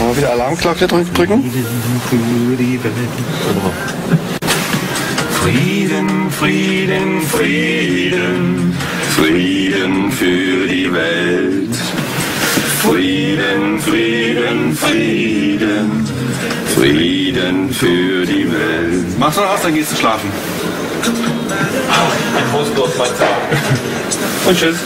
Wollen wir wieder Alarmglocke drücken. Frieden, Frieden, Frieden, Frieden für die Welt. Frieden, Frieden, Frieden, Frieden für die Welt. Mach's noch aus, dann gehst du schlafen. Ein Prost, Prost, Und tschüss.